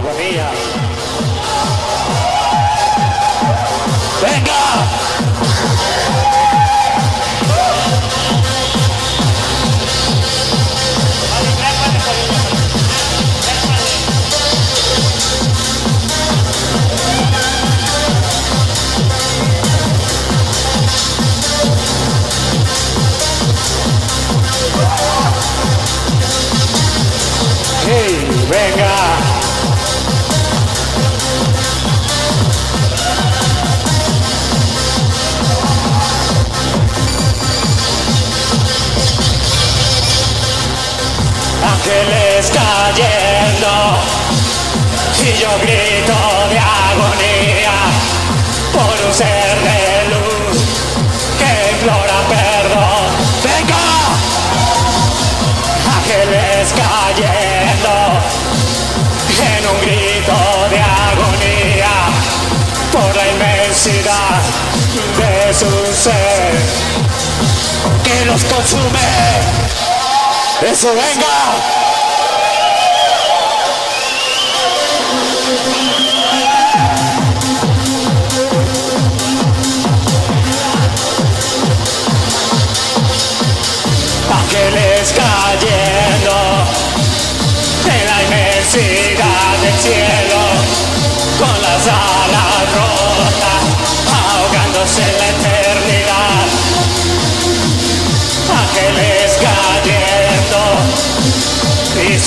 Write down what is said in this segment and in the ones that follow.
agonía. ¡Venga! Yo grito de agonía por un ser de luz que implora perdón. ¡Venga! Ángeles cayendo en un grito de agonía por la inmensidad de su ser que los consume. Eso venga.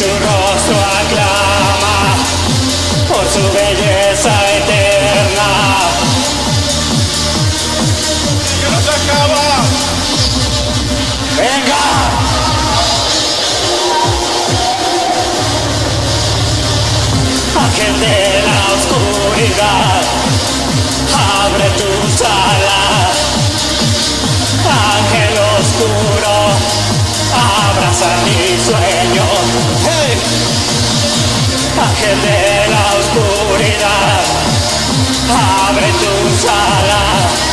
Y su abre tus alas.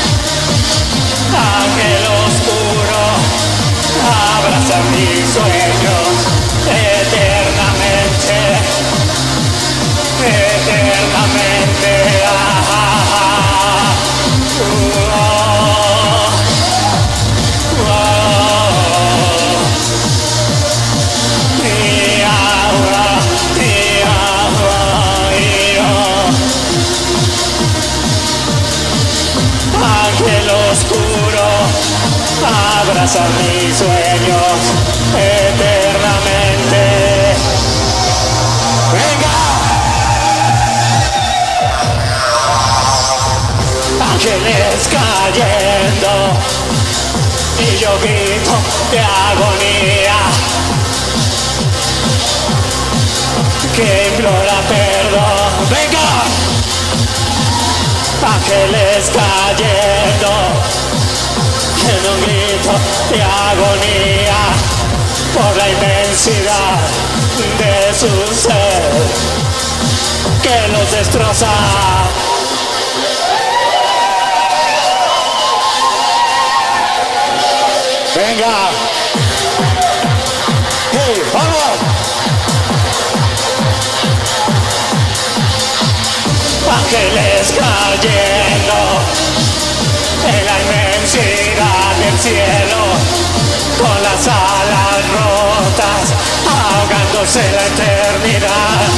Yo grito de agonía que implora perdón. ¡Venga! Ángeles cayendo en un grito de agonía por la inmensidad de su ser que los destroza. Venga. Hey, vamos. Ángeles cayendo en la inmensidad del cielo con las alas rotas ahogándose la eternidad.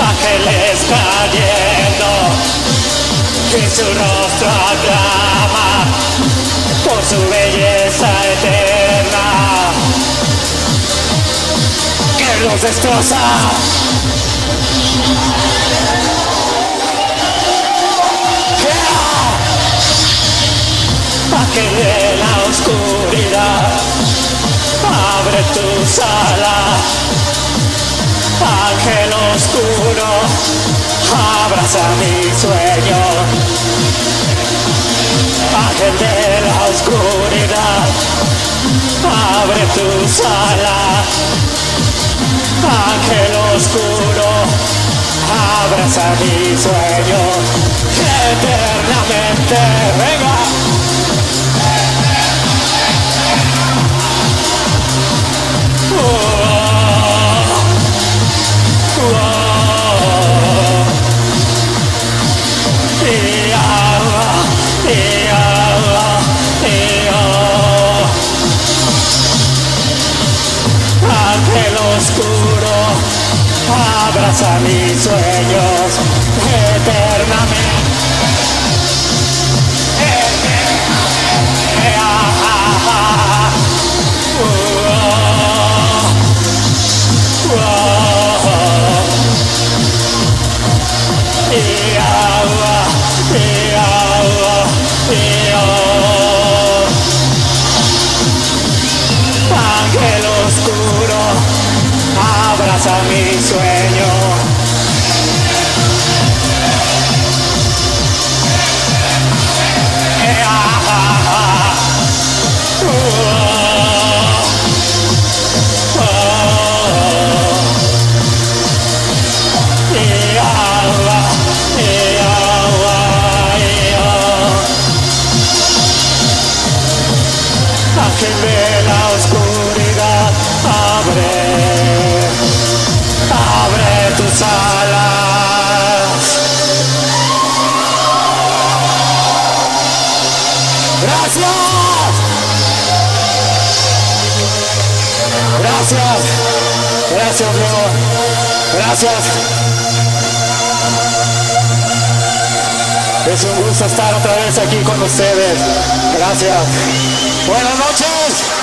Ángeles cayendo y su rostro aclama por su belleza eterna que los destroza. Ángel de la oscuridad, abre tus alas. Ángel oscuro, abraza mi sueño. De la oscuridad, abre tus alas. Ángel oscuro, abraza mi sueño eternamente. Venga. Abraza mis sueños eternamente. Gracias. Gracias. Gracias. Es un gusto estar otra vez aquí con ustedes. Gracias. Buenas noches.